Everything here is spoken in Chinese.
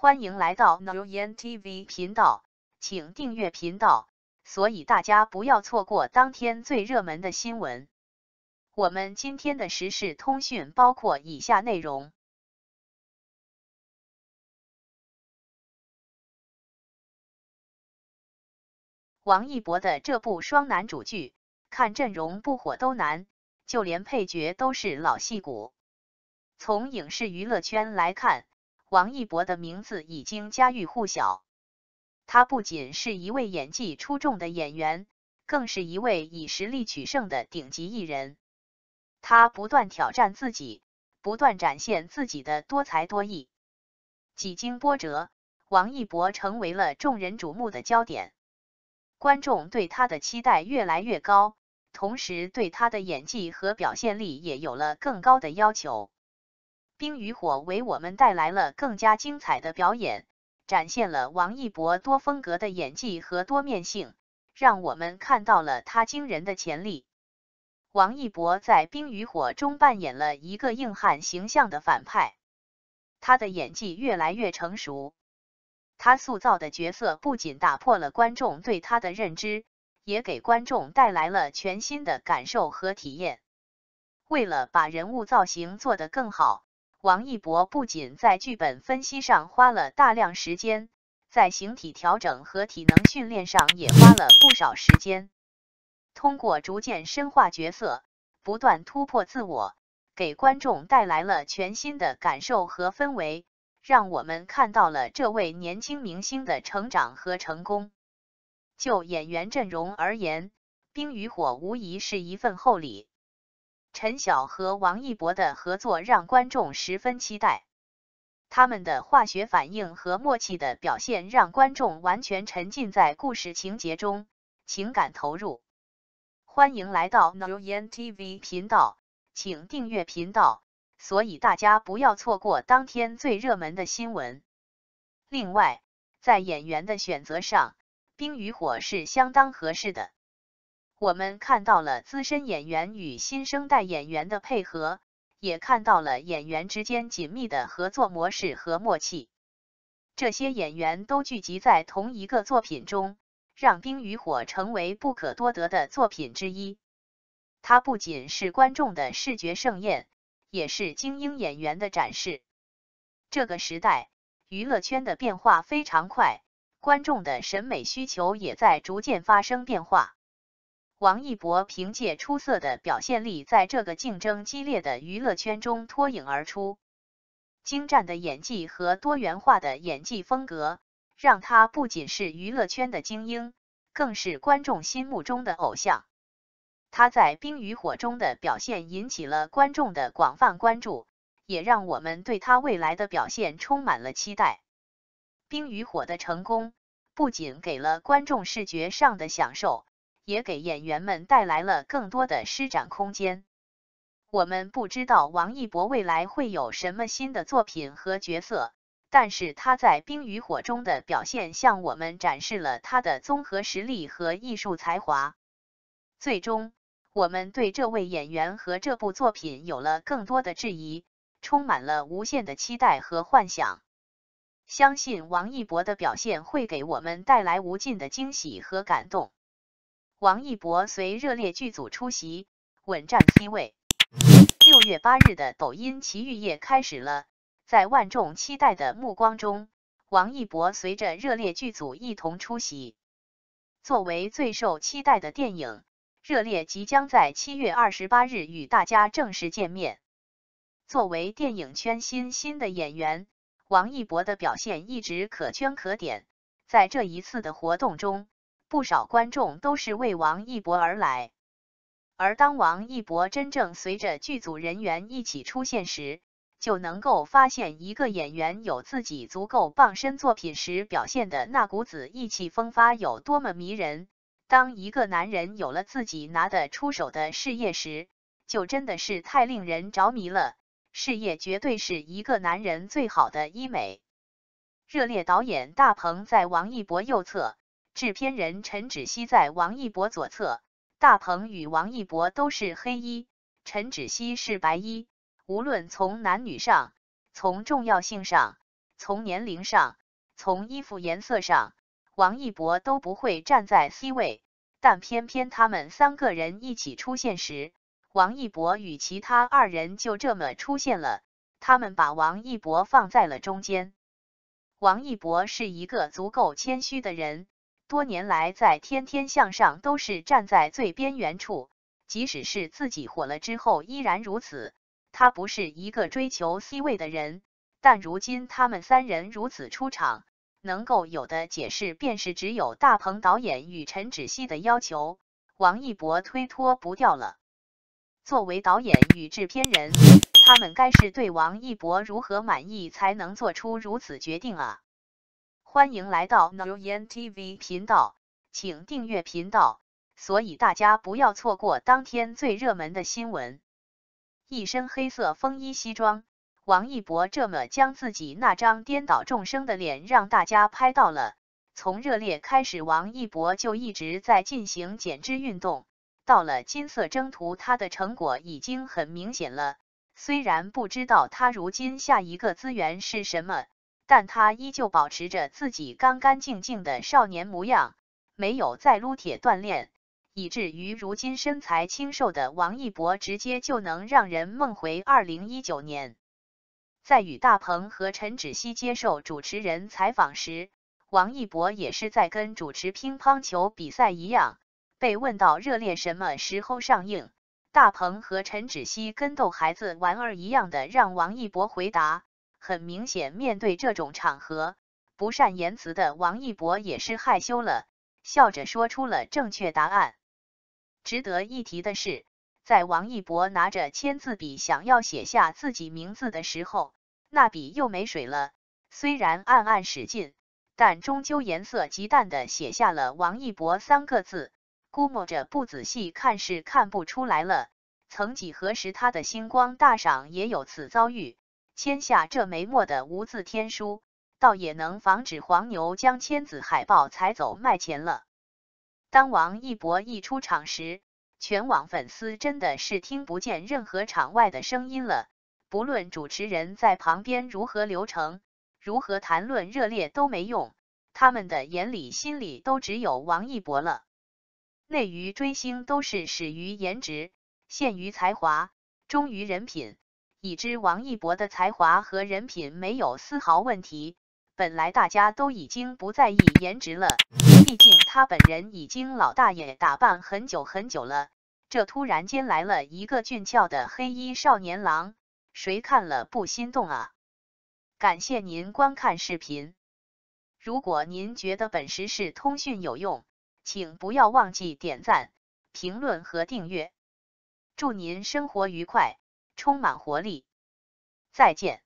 欢迎来到 n o y n TV 频道，请订阅频道，所以大家不要错过当天最热门的新闻。我们今天的时事通讯包括以下内容：王一博的这部双男主剧，看阵容不火都难，就连配角都是老戏骨。从影视娱乐圈来看，王一博的名字已经家喻户晓。他不仅是一位演技出众的演员，更是一位以实力取胜的顶级艺人。他不断挑战自己，不断展现自己的多才多艺。几经波折，王一博成为了众人瞩目的焦点。观众对他的期待越来越高，同时对他的演技和表现力也有了更高的要求。冰与火为我们带来了更加精彩的表演，展现了王一博多风格的演技和多面性，让我们看到了他惊人的潜力。王一博在《冰与火》中扮演了一个硬汉形象的反派，他的演技越来越成熟。他塑造的角色不仅打破了观众对他的认知，也给观众带来了全新的感受和体验。为了把人物造型做得更好，王一博不仅在剧本分析上花了大量时间，在形体调整和体能训练上也花了不少时间。通过逐渐深化角色，不断突破自我，给观众带来了全新的感受和氛围。让我们看到了这位年轻明星的成长和成功。就演员阵容而言，《冰与火》无疑是一份厚礼。陈晓和王一博的合作让观众十分期待，他们的化学反应和默契的表现让观众完全沉浸在故事情节中，情感投入。欢迎来到 n o y n TV 频道，请订阅频道。所以大家不要错过当天最热门的新闻。另外，在演员的选择上，《冰与火》是相当合适的。我们看到了资深演员与新生代演员的配合，也看到了演员之间紧密的合作模式和默契。这些演员都聚集在同一个作品中，让《冰与火》成为不可多得的作品之一。它不仅是观众的视觉盛宴。也是精英演员的展示。这个时代，娱乐圈的变化非常快，观众的审美需求也在逐渐发生变化。王一博凭借出色的表现力，在这个竞争激烈的娱乐圈中脱颖而出。精湛的演技和多元化的演技风格，让他不仅是娱乐圈的精英，更是观众心目中的偶像。他在《冰与火》中的表现引起了观众的广泛关注，也让我们对他未来的表现充满了期待。《冰与火》的成功不仅给了观众视觉上的享受，也给演员们带来了更多的施展空间。我们不知道王一博未来会有什么新的作品和角色，但是他在《冰与火》中的表现向我们展示了他的综合实力和艺术才华。最终。我们对这位演员和这部作品有了更多的质疑，充满了无限的期待和幻想。相信王一博的表现会给我们带来无尽的惊喜和感动。王一博随热烈剧组出席，稳占 C 位。六月八日的抖音奇遇夜开始了，在万众期待的目光中，王一博随着热烈剧组一同出席。作为最受期待的电影。热烈即将在七月二十八日与大家正式见面。作为电影圈新新的演员，王一博的表现一直可圈可点。在这一次的活动中，不少观众都是为王一博而来。而当王一博真正随着剧组人员一起出现时，就能够发现一个演员有自己足够傍身作品时表现的那股子意气风发有多么迷人。当一个男人有了自己拿得出手的事业时，就真的是太令人着迷了。事业绝对是一个男人最好的医美。热烈导演大鹏在王一博右侧，制片人陈芷希在王一博左侧。大鹏与王一博都是黑衣，陈芷希是白衣。无论从男女上，从重要性上，从年龄上，从衣服颜色上，王一博都不会站在 C 位，但偏偏他们三个人一起出现时，王一博与其他二人就这么出现了。他们把王一博放在了中间。王一博是一个足够谦虚的人，多年来在《天天向上》都是站在最边缘处，即使是自己火了之后依然如此。他不是一个追求 C 位的人，但如今他们三人如此出场，能够有的解释便是只有大鹏导演与陈芷溪的要求，王一博推脱不掉了。作为导演与制片人。他们该是对王一博如何满意，才能做出如此决定啊？欢迎来到 No Yan TV 频道，请订阅频道，所以大家不要错过当天最热门的新闻。一身黑色风衣西装，王一博这么将自己那张颠倒众生的脸让大家拍到了。从热烈开始，王一博就一直在进行减脂运动，到了金色征途，他的成果已经很明显了。虽然不知道他如今下一个资源是什么，但他依旧保持着自己干干净净的少年模样，没有再撸铁锻炼，以至于如今身材清瘦的王一博直接就能让人梦回二零一九年。在与大鹏和陈芷溪接受主持人采访时，王一博也是在跟主持乒乓球比赛一样，被问到热烈什么时候上映。大鹏和陈芷溪跟逗孩子玩儿一样的让王一博回答，很明显，面对这种场合，不善言辞的王一博也是害羞了，笑着说出了正确答案。值得一提的是，在王一博拿着签字笔想要写下自己名字的时候，那笔又没水了，虽然暗暗使劲，但终究颜色极淡的写下了王一博三个字。估摸着不仔细看是看不出来了。曾几何时，他的星光大赏也有此遭遇，签下这没墨的无字天书，倒也能防止黄牛将签字海报踩走卖钱了。当王一博一出场时，全网粉丝真的是听不见任何场外的声音了。不论主持人在旁边如何流程，如何谈论热烈都没用，他们的眼里心里都只有王一博了。内娱追星都是始于颜值，陷于才华，忠于人品。已知王一博的才华和人品没有丝毫问题，本来大家都已经不在意颜值了，毕竟他本人已经老大爷打扮很久很久了。这突然间来了一个俊俏的黑衣少年郎，谁看了不心动啊？感谢您观看视频，如果您觉得本实事通讯有用。请不要忘记点赞、评论和订阅。祝您生活愉快，充满活力！再见。